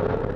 you.